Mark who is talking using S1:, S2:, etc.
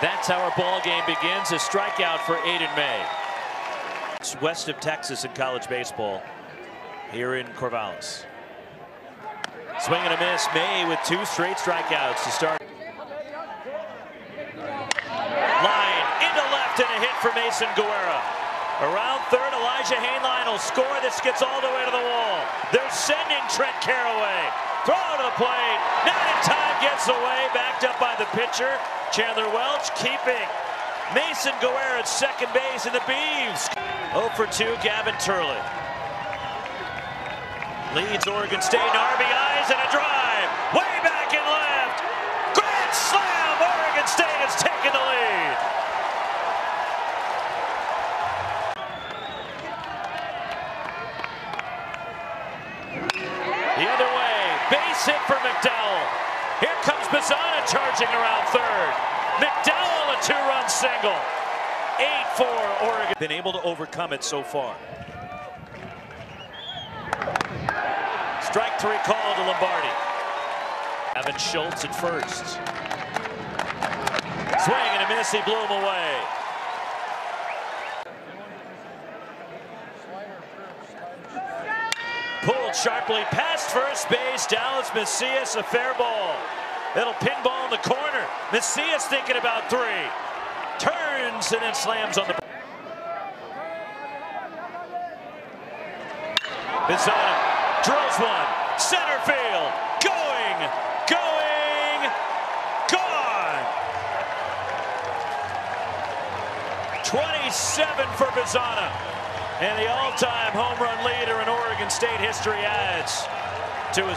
S1: That's how our ball game begins. A strikeout for Aiden May. It's west of Texas in college baseball here in Corvallis. Swing and a miss. May with two straight strikeouts to start. Line into left and a hit for Mason Guerra. Around third, Elijah Hainline will score. This gets all the way to the wall. They're sending Trent Caraway. Throw to the plate. Not in time. Gets away. Backed up by the pitcher. Chandler Welch keeping. Mason Guerra at second base in the Beavs. 0 for 2, Gavin Turley. Leads Oregon State in RBIs and a drive. Way back in left. Grand slam. Oregon State has taken the lead. The other way. Base hit for McDowell. Here comes Bazzana charging around third. McDowell a two-run single. 8-4 Oregon. Been able to overcome it so far. Strike three call to Lombardi. Evan Schultz at first. Swing and a miss, he blew him away. Pulled sharply past first base. Dallas Macias, a fair ball. It'll pinball in the corner. Macias thinking about three. Turns and then slams on the. Bazzana drills one. Center field. Going. Going. Gone. 27 for Bazzana. And the all-time home run leader in Oregon State history adds to his